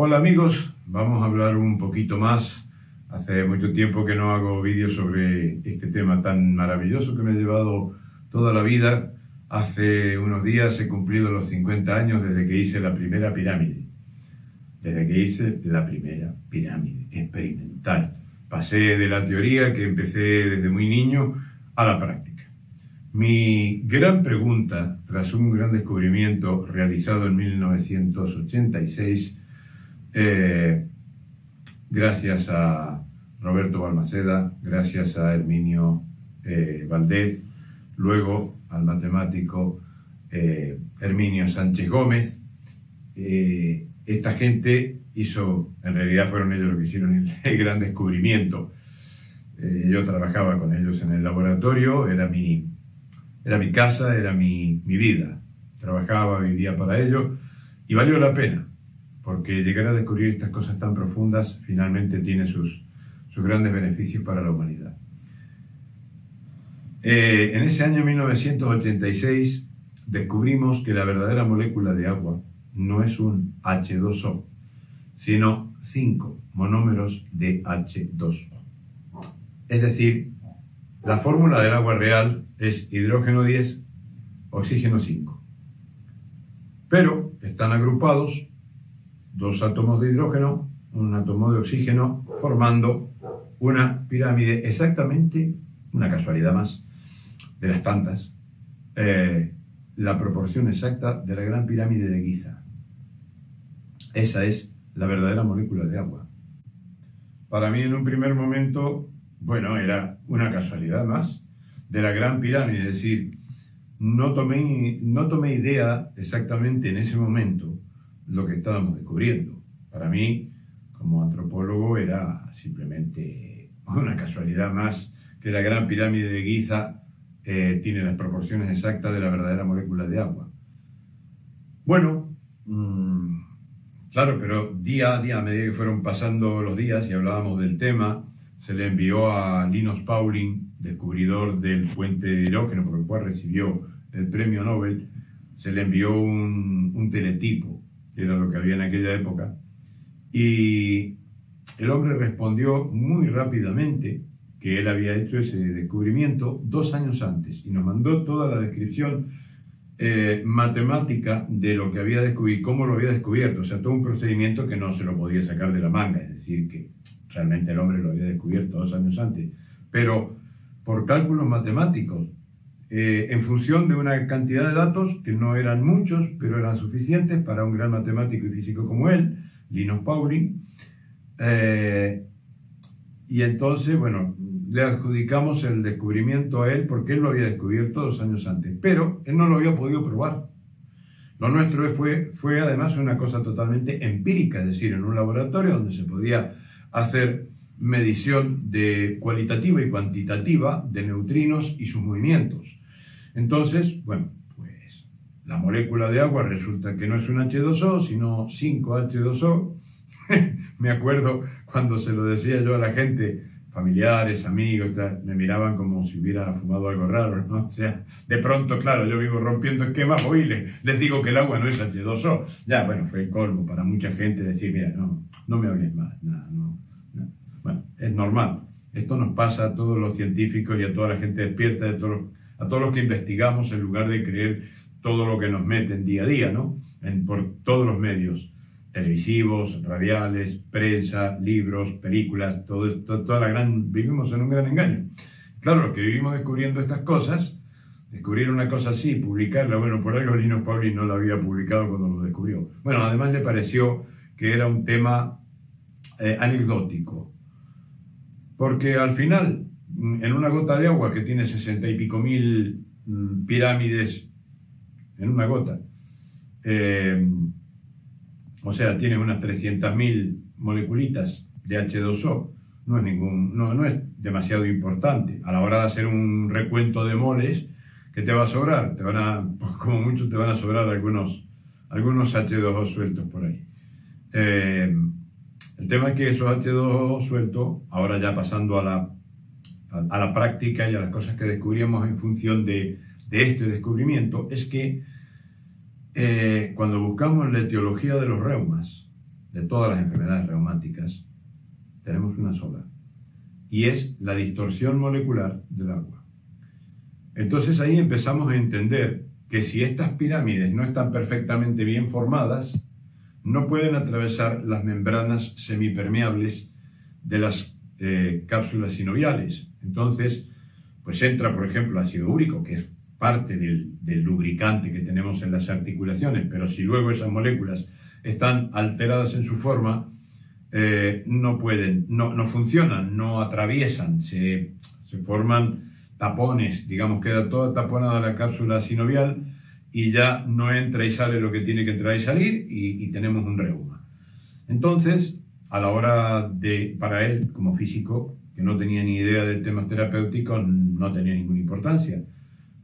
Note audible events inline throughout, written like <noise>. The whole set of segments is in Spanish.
Hola amigos, vamos a hablar un poquito más. Hace mucho tiempo que no hago vídeos sobre este tema tan maravilloso que me ha llevado toda la vida. Hace unos días he cumplido los 50 años desde que hice la primera pirámide. Desde que hice la primera pirámide experimental. Pasé de la teoría que empecé desde muy niño a la práctica. Mi gran pregunta, tras un gran descubrimiento realizado en 1986, eh, gracias a Roberto Balmaceda, gracias a Herminio eh, Valdez, luego al matemático eh, Herminio Sánchez Gómez. esta gente hizo, en realidad fueron ellos los que hicieron el, <laughs> gran descubrimiento. yo trabajaba con ellos en el laboratorio, era mi, era mi casa, era mi, mi vida. Trabajaba, vivía para ellos y valió la pena porque llegar a descubrir estas cosas tan profundas finalmente tiene sus, sus grandes beneficios para la humanidad. Eh, en ese año 1986 descubrimos que la verdadera molécula de agua no es un H2O, sino cinco monómeros de H2O. Es decir, la fórmula del agua real es hidrógeno 10, oxígeno 5. Pero están agrupados dos átomos de hidrógeno, un átomo de oxígeno, formando una pirámide exactamente, una casualidad más, de las tantas, eh, la proporción exacta de la gran pirámide de Giza. Esa es la verdadera molécula de agua. Para mí en un primer momento, bueno, era una casualidad más de la gran pirámide, es decir, no tomé, no tomé idea exactamente en ese momento lo que estábamos descubriendo. Para mí, como antropólogo, era simplemente una casualidad más que la gran pirámide de Giza eh, tiene las proporciones exactas de la verdadera molécula de agua. Bueno, mm, claro, pero día a día, a medida que fueron pasando los días y hablábamos del tema, se le envió a Linus Pauling, descubridor del puente de hidrógeno, por el cual recibió el premio Nobel, se le envió un, un teletipo era lo que había en aquella época. Y el hombre respondió muy rápidamente que él había hecho ese descubrimiento dos años antes y nos mandó toda la descripción eh, matemática de lo que había descubierto cómo lo había descubierto. O sea, todo un procedimiento que no se lo podía sacar de la manga, es decir, que realmente el hombre lo había descubierto dos años antes. Pero por cálculos matemáticos, eh, en función de una cantidad de datos que no eran muchos, pero eran suficientes para un gran matemático y físico como él, Linus Pauling. Eh, y entonces, bueno, le adjudicamos el descubrimiento a él porque él lo había descubierto dos años antes, pero él no lo había podido probar. Lo nuestro fue, fue además una cosa totalmente empírica, es decir, en un laboratorio donde se podía hacer medición de cualitativa y cuantitativa de neutrinos y sus movimientos. Entonces, bueno, pues la molécula de agua resulta que no es un H2O, sino 5H2O. <laughs> me acuerdo cuando se lo decía yo a la gente, familiares, amigos, me miraban como si hubiera fumado algo raro, ¿no? O sea, de pronto, claro, yo vivo rompiendo esquemas, hoy les, les digo que el agua no es H2O. Ya, bueno, fue el colmo para mucha gente decir, mira, no, no me hables más, nada, no bueno, es normal. Esto nos pasa a todos los científicos y a toda la gente despierta, a todos, los, a todos los que investigamos en lugar de creer todo lo que nos meten día a día, ¿no? En, por todos los medios, televisivos, radiales, prensa, libros, películas, todo, toda la gran... Vivimos en un gran engaño. Claro, los que vivimos descubriendo estas cosas, descubrir una cosa así, publicarla, bueno, por algo Linus Pauling no la había publicado cuando lo descubrió. Bueno, además le pareció que era un tema eh, anecdótico, porque al final, mm, en una gota de agua que tiene sesenta y pico mil mm, pirámides en una gota, eh, o sea, tiene unas mil moleculitas de H2O, no es, ningún, no, no es demasiado importante. A la hora de hacer un recuento de moles, ¿qué te va a sobrar? Te van a, pues como mucho te van a sobrar algunos, algunos H2O sueltos por ahí. Eh, el tema es que esos H2O sueltos, ahora ya pasando a la, a, la práctica y a las cosas que descubríamos en función de, este descubrimiento, es que eh, cuando buscamos la etiología de los reumas, de todas las enfermedades reumáticas, tenemos una sola, y es la distorsión molecular del agua. Entonces ahí empezamos a entender que si estas pirámides no están perfectamente bien formadas, no pueden atravesar las membranas semipermeables de las eh, cápsulas sinoviales. Entonces, pues entra, por ejemplo, ácido úrico, que es parte del, lubricante que tenemos en las articulaciones, pero si luego esas moléculas están alteradas en su forma, eh, no pueden, no, no, funcionan, no atraviesan, se, se, forman tapones, digamos, queda toda taponada la cápsula sinovial y ya no entra y sale lo que tiene que entrar y salir y, tenemos un reuma. Entonces, a la hora de, para él, como físico, que no tenía ni idea de temas terapéuticos, no tenía ninguna importancia.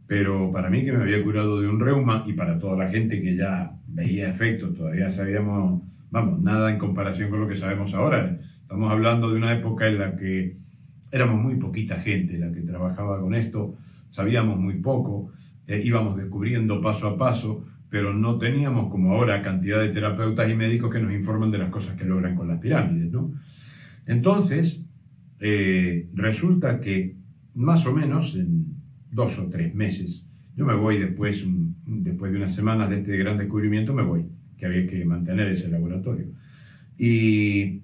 Pero para mí que me había curado de un reuma y para toda la gente que ya veía efectos, todavía sabíamos, vamos, nada en comparación con lo que sabemos ahora. Estamos hablando de una época en la que éramos muy poquita gente la que trabajaba con esto, sabíamos muy poco, eh, íbamos descubriendo paso a paso, pero no teníamos como ahora cantidad de terapeutas y médicos que nos informan de las cosas que logran con las pirámides, ¿no? Entonces, eh, resulta que más o menos en dos o tres meses, yo me voy después, después de unas semanas de este gran descubrimiento, me voy, que había que mantener ese laboratorio. Y,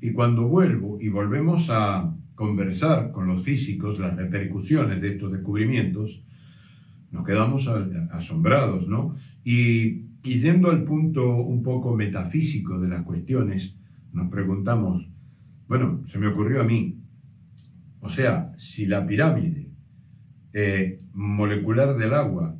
y cuando vuelvo y volvemos a conversar con los físicos las repercusiones de estos descubrimientos, nos quedamos asombrados, ¿no? Y, yendo al punto un poco metafísico de las cuestiones, nos preguntamos, bueno, se me ocurrió a mí, o sea, si la pirámide eh, molecular del agua,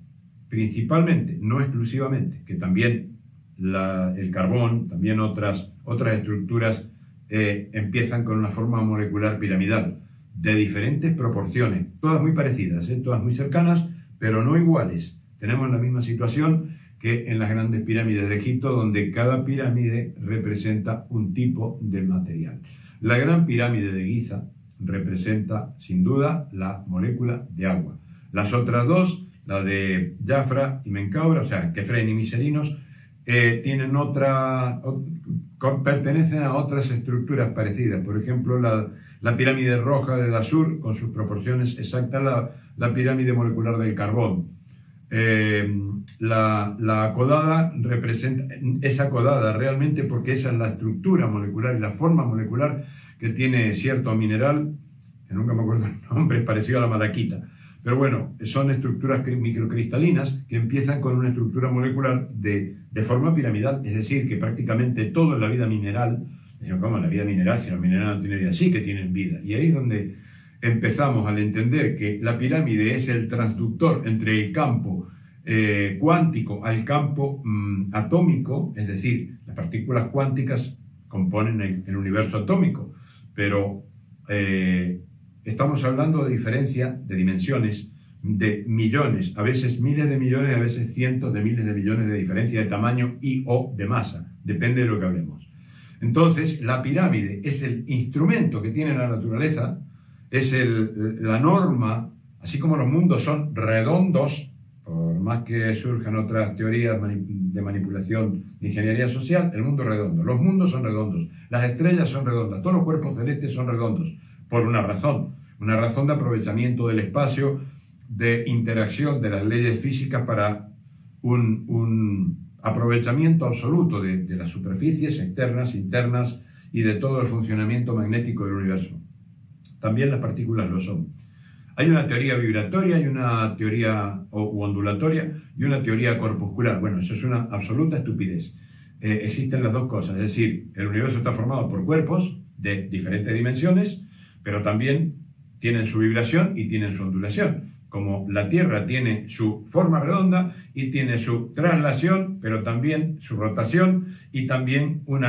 principalmente, no exclusivamente, que también el carbón, también otras, otras estructuras eh, empiezan con una forma molecular piramidal, de diferentes proporciones, todas muy parecidas, ¿eh? todas muy cercanas, pero no iguales. Tenemos la misma situación que en las grandes pirámides de Egipto, donde cada pirámide representa un tipo de material. La gran pirámide de Giza representa, sin duda, la molécula de agua. Las otras dos, la de Jafra y Menkaura, o sea, Kefren y Miserinos, eh, tienen otra, pertenecen a otras estructuras parecidas. Por ejemplo, la, la pirámide roja de Dasur, con sus proporciones exactas, la, la pirámide molecular del carbón. Eh, la, la, acodada representa, es acodada realmente porque esa es la estructura molecular y la forma molecular que tiene cierto mineral, que nunca me acuerdo el nombre, parecido a la malaquita. Pero bueno, son estructuras microcristalinas que empiezan con una estructura molecular de, forma piramidal, es decir, que prácticamente todo en la vida mineral ¿cómo la vida mineral? Si los minerales no tienen vida, sí que tienen vida. Y ahí es donde empezamos al entender que la pirámide es el transductor entre el campo eh, cuántico al campo mm, atómico, es decir, las partículas cuánticas componen el, universo atómico, pero eh, estamos hablando de diferencia de dimensiones de millones, a veces miles de millones, a veces cientos de miles de millones de diferencia de tamaño y o de masa, depende de lo que hablemos. Entonces, la pirámide es el instrumento que tiene la naturaleza, es la norma, así como los mundos son redondos, por más que surjan otras teorías de manipulación de ingeniería social, el mundo es redondo. Los mundos son redondos, las estrellas son redondas, todos los cuerpos celestes son redondos, por una razón, una razón de aprovechamiento del espacio, de interacción de las leyes físicas para un, aprovechamiento absoluto de, las superficies externas, internas y de todo el funcionamiento magnético del universo. También las partículas lo son. Hay una teoría vibratoria, hay una teoría ondulatoria y una teoría corpuscular. Bueno, eso es una absoluta estupidez. Eh, existen las dos cosas, es decir, el universo está formado por cuerpos de diferentes dimensiones, pero también tienen su vibración y tienen su ondulación como la Tierra tiene su forma redonda y tiene su traslación, pero también su rotación y también un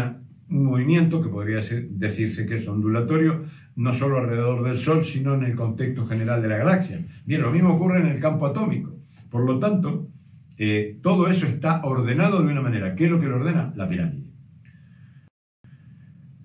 movimiento que podría decirse que es ondulatorio, no solo alrededor del Sol, sino en el contexto general de la galaxia. Bien, lo mismo ocurre en el campo atómico. Por lo tanto, eh, todo eso está ordenado de una manera. ¿Qué es lo que lo ordena? La pirámide.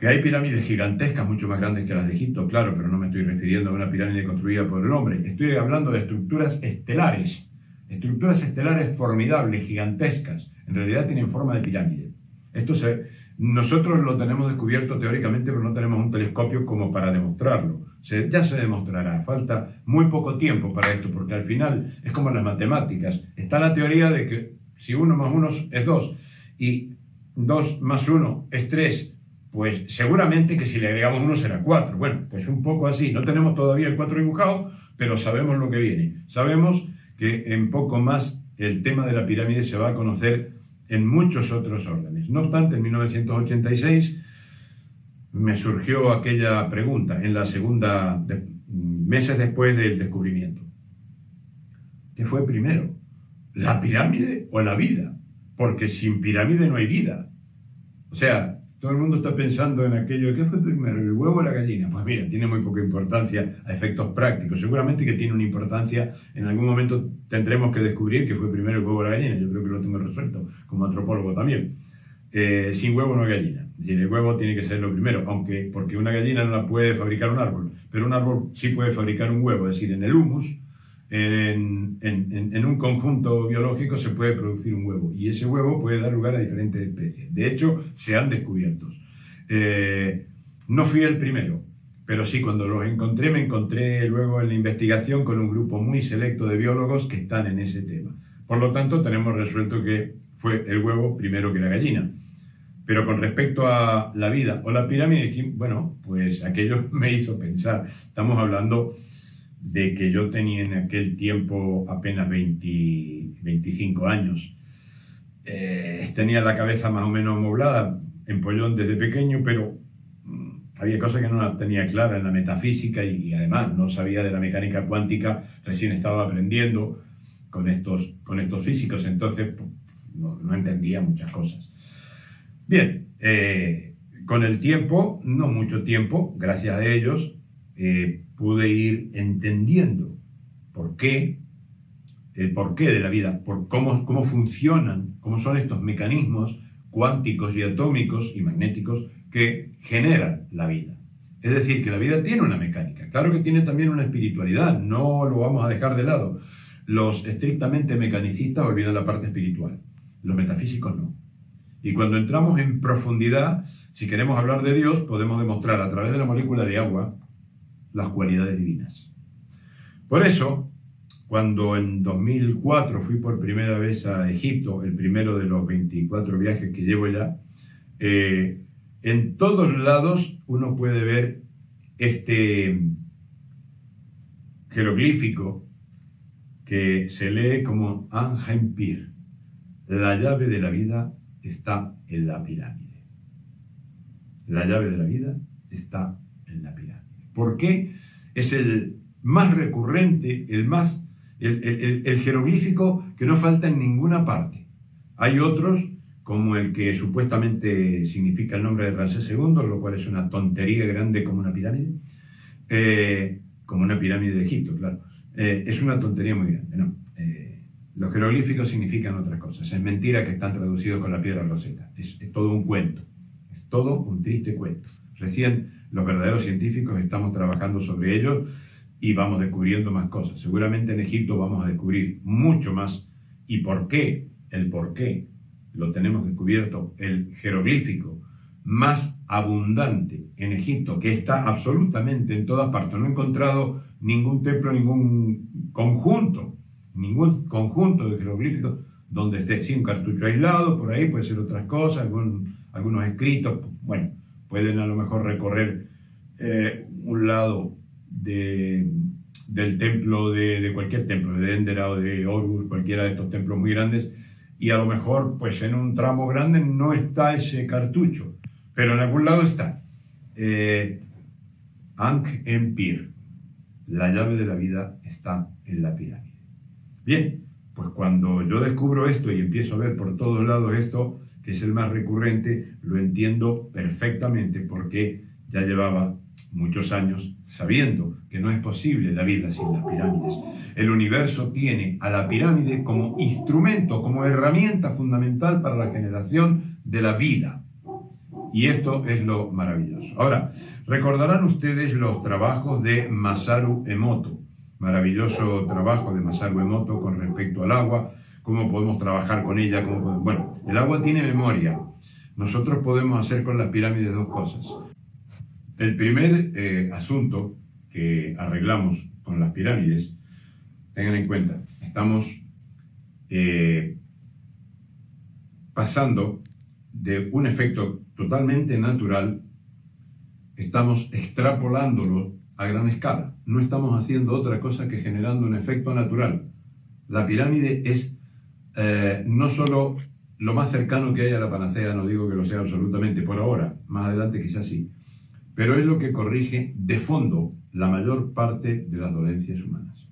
Que hay pirámides gigantescas, mucho más grandes que las de Egipto, claro, pero no me estoy refiriendo a una pirámide construida por el hombre. Estoy hablando de estructuras estelares, estructuras estelares formidables, gigantescas. En realidad tienen forma de pirámide. Esto se, nosotros lo tenemos descubierto teóricamente, pero no tenemos un telescopio como para demostrarlo. ya se demostrará, falta muy poco tiempo para esto, porque al final es como las matemáticas. Está la teoría de que si uno más uno es dos y dos más uno es tres, pues seguramente que si le agregamos uno será cuatro. Bueno, pues un poco así. No tenemos todavía el cuatro dibujado, pero sabemos lo que viene. Sabemos que en poco más el tema de la pirámide se va a conocer en muchos otros órdenes. No obstante, en 1986 me surgió aquella pregunta en la segunda, meses después del descubrimiento. ¿Qué fue primero? ¿La pirámide o la vida? Porque sin pirámide no hay vida. O sea, todo el mundo está pensando en aquello, ¿qué fue primero, el huevo o la gallina? Pues mira, tiene muy poca importancia a efectos prácticos. Seguramente que tiene una importancia, en algún momento tendremos que descubrir que fue primero el huevo o la gallina. Yo creo que lo tengo resuelto como antropólogo también. Eh, sin huevo no hay gallina. Es decir, el huevo tiene que ser lo primero, aunque porque una gallina no la puede fabricar un árbol, pero un árbol sí puede fabricar un huevo, es decir, en el humus en, en, un conjunto biológico se puede producir un huevo y ese huevo puede dar lugar a diferentes especies. De hecho, se han descubierto. Eh, no fui el primero, pero sí, cuando los encontré, me encontré luego en la investigación con un grupo muy selecto de biólogos que están en ese tema. Por lo tanto, tenemos resuelto que fue el huevo primero que la gallina. Pero con respecto a la vida o la pirámide, bueno, pues aquello <laughs> me hizo pensar. Estamos hablando de que yo tenía en aquel tiempo apenas 25 años. Eh, tenía la cabeza más o menos moblada, en pollón desde pequeño, pero mm, había cosas que no tenía clara en la metafísica y, además no sabía de la mecánica cuántica, recién estaba aprendiendo con estos, con estos físicos, entonces no, entendía muchas cosas. Bien, eh, con el tiempo, no mucho tiempo, gracias a ellos, eh, pude ir entendiendo por qué, el porqué de la vida, por cómo, cómo funcionan, cómo son estos mecanismos cuánticos y atómicos y magnéticos que generan la vida. Es decir, que la vida tiene una mecánica. Claro que tiene también una espiritualidad, no lo vamos a dejar de lado. Los estrictamente mecanicistas olvidan la parte espiritual, los metafísicos no. Y cuando entramos en profundidad, si queremos hablar de Dios, podemos demostrar a través de la molécula de agua las cualidades divinas. Por eso, cuando en 2004 fui por primera vez a Egipto, el primero de los 24 viajes que llevo ya, eh, en todos lados uno puede ver este jeroglífico que se lee como Anjempir. La llave de la vida está en la pirámide. La llave de la vida está en la pirámide. ¿Por qué? Es el más recurrente, el más, el, jeroglífico que no falta en ninguna parte. Hay otros, como el que supuestamente significa el nombre de Ramsés II, lo cual es una tontería grande como una pirámide, eh, como una pirámide de Egipto, claro. Eh, es una tontería muy grande, ¿no? Eh, los jeroglíficos significan otras cosas. Es mentira que están traducidos con la piedra roseta. es todo un cuento. Es todo un triste cuento. Recién los verdaderos científicos estamos trabajando sobre ellos y vamos descubriendo más cosas. Seguramente en Egipto vamos a descubrir mucho más. ¿Y por qué? El por qué lo tenemos descubierto, el jeroglífico más abundante en Egipto, que está absolutamente en todas partes. No he encontrado ningún templo, ningún conjunto, ningún conjunto de jeroglíficos donde esté, sí, un cartucho aislado, por ahí puede ser otras cosas, algunos escritos, bueno, pueden a lo mejor recorrer eh, un lado de, del templo, de, cualquier templo, de Dendera o de Horus, cualquiera de estos templos muy grandes, y a lo mejor pues en un tramo grande no está ese cartucho, pero en algún lado está. Eh, Ankh Empir, la llave de la vida está en la pirámide. Bien, pues cuando yo descubro esto y empiezo a ver por todos lados esto, que es el más recurrente, lo entiendo perfectamente porque ya llevaba muchos años sabiendo que no es posible la vida sin las pirámides. El universo tiene a la pirámide como instrumento, como herramienta fundamental para la generación de la vida. Y esto es lo maravilloso. Ahora, recordarán ustedes los trabajos de Masaru Emoto, maravilloso trabajo de Masaru Emoto con respecto al agua, cómo podemos trabajar con ella. Bueno, el agua tiene memoria. nosotros podemos hacer con las pirámides dos cosas. El primer eh, asunto que arreglamos con las pirámides, tengan en cuenta, estamos eh, pasando de un efecto totalmente natural, estamos extrapolándolo a gran escala. No estamos haciendo otra cosa que generando un efecto natural. La pirámide es eh, no solo lo más cercano que hay a la panacea, no digo que lo sea absolutamente por ahora, más adelante quizás sí, pero es lo que corrige de fondo la mayor parte de las dolencias humanas.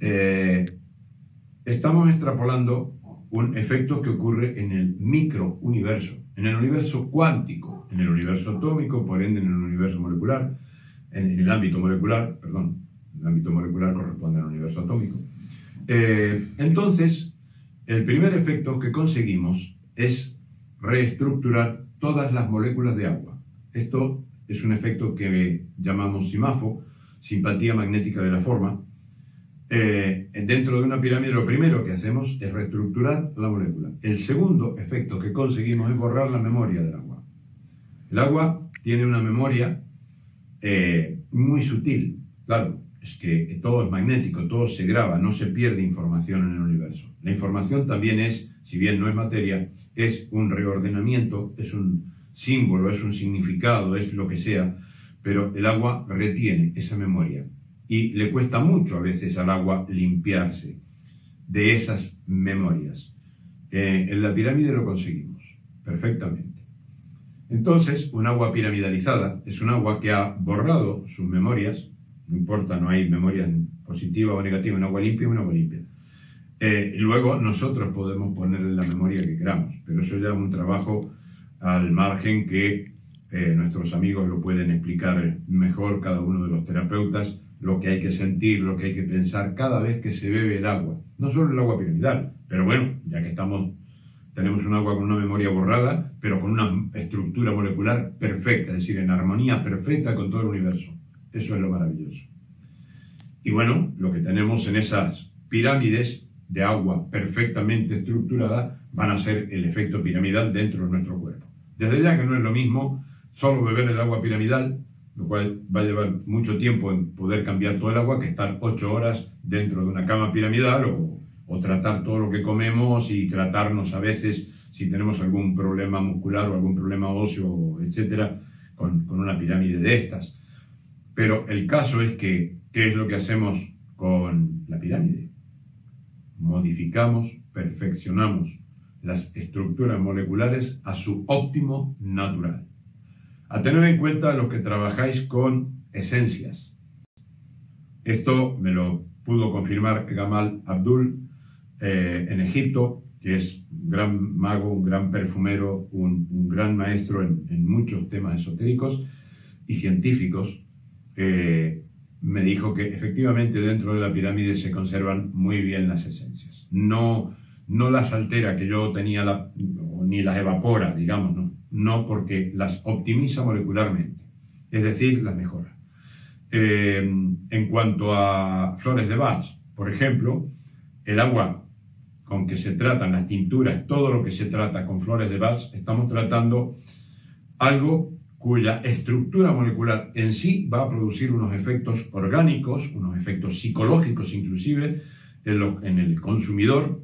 Eh, estamos extrapolando un efecto que ocurre en el microuniverso, en el universo cuántico, en el universo atómico, por ende en el universo molecular, en, el ámbito molecular, perdón, el ámbito molecular corresponde al universo atómico. Eh, entonces, el primer efecto que conseguimos es reestructurar todas las moléculas de agua. Esto es un efecto que llamamos SIMAFO, simpatía magnética de la forma. Eh, dentro de una pirámide lo primero que hacemos es reestructurar la molécula. El segundo efecto que conseguimos es borrar la memoria del agua. El agua tiene una memoria eh, muy sutil. Claro, que todo es magnético, todo se graba, no se pierde información en el universo. La información también es, si bien no es materia, es un reordenamiento, es un símbolo, es un significado, es lo que sea, pero el agua retiene esa memoria y le cuesta mucho a veces al agua limpiarse de esas memorias. Eh, en la pirámide lo conseguimos perfectamente. Entonces, un agua piramidalizada es un agua que ha borrado sus memorias, no importa, no hay memoria positiva o negativa, un agua limpia es un agua limpia. Eh, luego nosotros podemos ponerle la memoria que queramos, pero eso ya es un trabajo al margen que eh, nuestros amigos lo pueden explicar mejor, cada uno de los terapeutas, lo que hay que sentir, lo que hay que pensar cada vez que se bebe el agua. No solo el agua piramidal, pero bueno, ya que estamos, tenemos un agua con una memoria borrada, pero con una estructura molecular perfecta, es decir, en armonía perfecta con todo el universo. Eso es lo maravilloso. Y bueno, lo que tenemos en esas pirámides de agua perfectamente estructurada van a ser el efecto piramidal dentro de nuestro cuerpo. Desde ya que no es lo mismo solo beber el agua piramidal, lo cual va a llevar mucho tiempo en poder cambiar todo el agua, que estar ocho horas dentro de una cama piramidal o, o tratar todo lo que comemos y tratarnos a veces si tenemos algún problema muscular o algún problema óseo, etcétera, con, con una pirámide de estas. Pero el caso es que, ¿qué es lo que hacemos con la pirámide? Modificamos, perfeccionamos las estructuras moleculares a su óptimo natural. A tener en cuenta los que trabajáis con esencias. Esto me lo pudo confirmar Gamal Abdul eh, en Egipto, que es un gran mago, un gran perfumero, un, gran maestro en, en muchos temas esotéricos y científicos me dijo que efectivamente dentro de la pirámide se conservan muy bien las esencias. No, no las altera, que yo tenía ni las evapora, digamos, no. No, porque las optimiza molecularmente, es decir, las mejora. Eh, en cuanto a flores de Bach, por ejemplo, el agua con que se tratan las tinturas, todo lo que se trata con flores de Bach, estamos tratando algo cuya estructura molecular en sí va a producir unos efectos orgánicos, unos efectos psicológicos inclusive en, el consumidor,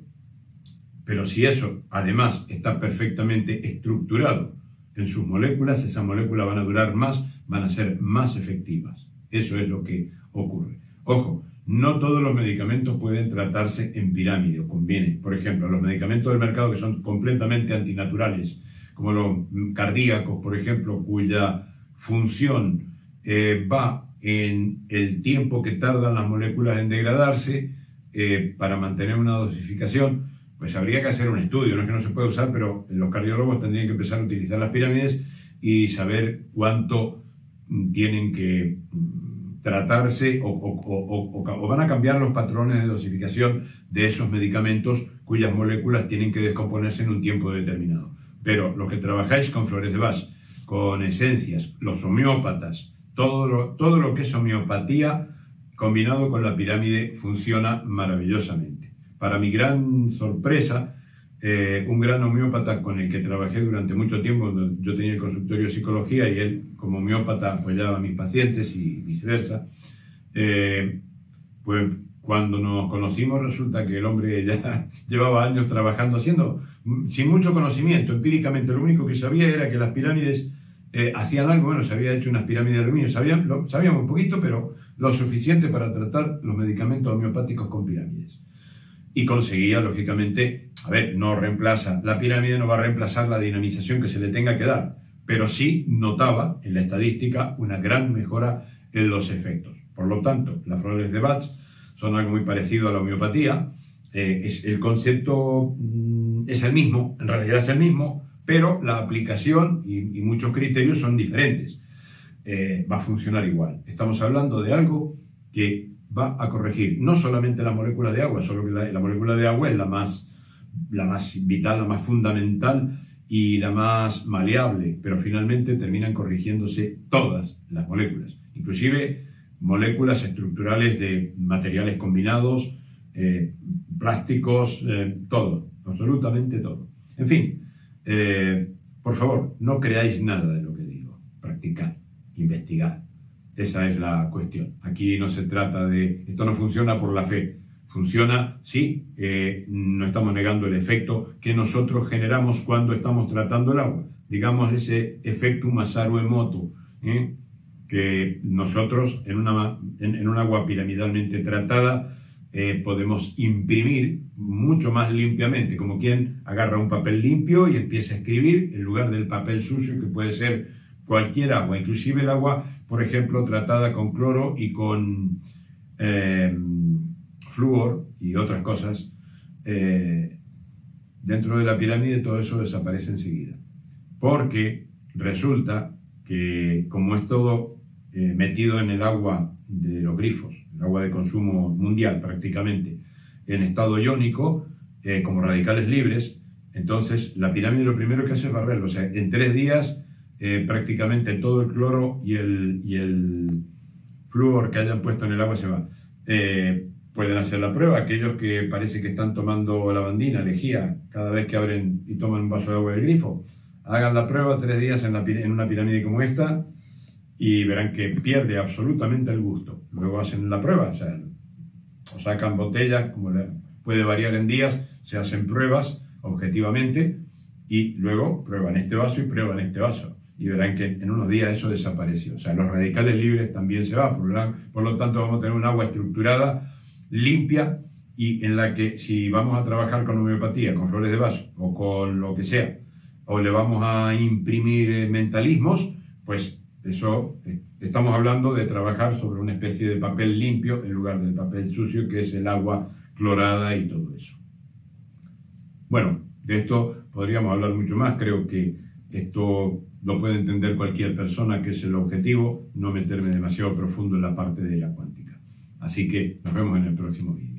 pero si eso además está perfectamente estructurado en sus moléculas, esas moléculas van a durar más, van a ser más efectivas. Eso es lo que ocurre. Ojo, no todos los medicamentos pueden tratarse en pirámide, conviene. Por ejemplo, los medicamentos del mercado que son completamente antinaturales, como los cardíacos, por ejemplo, cuya función eh, va en el tiempo que tardan las moléculas en degradarse eh, para mantener una dosificación, pues habría que hacer un estudio, no es que no se pueda usar, pero los cardiólogos tendrían que empezar a utilizar las pirámides y saber cuánto tienen que mm, tratarse o, van a cambiar los patrones de dosificación de esos medicamentos cuyas moléculas tienen que descomponerse en un tiempo determinado. Pero los que trabajáis con flores de Bach, con esencias, los homeópatas, todo lo, todo lo que es homeopatía combinado con la pirámide funciona maravillosamente. Para mi gran sorpresa, eh, un gran homeópata con el que trabajé durante mucho tiempo, yo tenía el consultorio de psicología y él como homeópata apoyaba a mis pacientes y viceversa, eh, pues cuando nos conocimos resulta que el hombre ya <laughs> llevaba años trabajando haciendo, sin mucho conocimiento, empíricamente, lo único que sabía era que las pirámides eh, hacían algo, bueno, se había hecho unas pirámides de aluminio, sabíamos, sabíamos un poquito, pero lo suficiente para tratar los medicamentos homeopáticos con pirámides. Y conseguía, lógicamente, a ver, no reemplaza, la pirámide no va a reemplazar la dinamización que se le tenga que dar, pero sí notaba en la estadística una gran mejora en los efectos. Por lo tanto, las flores de Bach son algo muy parecido a la homeopatía. Eh, es, el concepto mm, es el mismo, en realidad es el mismo, pero la aplicación y, muchos criterios son diferentes. Eh, va a funcionar igual. Estamos hablando de algo que va a corregir no solamente la molécula de agua, solo que la, molécula de agua es la más, la más vital, la más fundamental y la más maleable, pero finalmente terminan corrigiéndose todas las moléculas, inclusive moléculas estructurales de materiales combinados, eh, plásticos, eh, todo, absolutamente todo. En fin, eh, por favor, no creáis nada de lo que digo, practicad, investigad. Esa es la cuestión. Aquí no se trata de, esto no funciona por la fe, funciona, sí, no estamos negando el efecto que nosotros generamos cuando estamos tratando el agua, digamos ese efecto Masaru Emoto, ¿eh? Que nosotros en, una, en, un agua piramidalmente tratada eh, podemos imprimir mucho más limpiamente, como quien agarra un papel limpio y empieza a escribir en lugar del papel sucio que puede ser cualquier agua, inclusive el agua, por ejemplo, tratada con cloro y con eh, flúor y otras cosas, eh, dentro de la pirámide todo eso desaparece enseguida. Porque resulta que como es todo eh, metido en el agua de los grifos, el agua de consumo mundial prácticamente, en estado iónico, eh, como radicales libres, entonces la pirámide lo primero que hace es barrerlo. O sea, en tres días eh, prácticamente todo el cloro y el, y el flúor que hayan puesto en el agua se va. pueden hacer la prueba, aquellos que parece que están tomando lavandina, lejía, cada vez que abren y toman un vaso de agua del grifo Hagan la prueba tres días en, en una pirámide como esta y verán que pierde absolutamente el gusto. Luego hacen la prueba, o sacan botellas, como puede variar en días, se hacen pruebas objetivamente y luego prueban este vaso y prueban este vaso. Y verán que en unos días eso desapareció. O sea, los radicales libres también se van. Por lo tanto, vamos a tener un agua estructurada, limpia y en la que si vamos a trabajar con homeopatía, con flores de vaso o con lo que sea, o le vamos a imprimir mentalismos, pues eso estamos hablando de trabajar sobre una especie de papel limpio en lugar del papel sucio que es el agua clorada y todo eso. Bueno, de esto podríamos hablar mucho más, creo que esto lo puede entender cualquier persona, que es el objetivo, no meterme demasiado profundo en la parte de la cuántica. Así que nos vemos en el próximo vídeo.